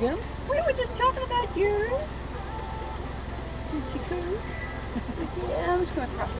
We were just talking about you. Did you go? yeah, I'm just going across.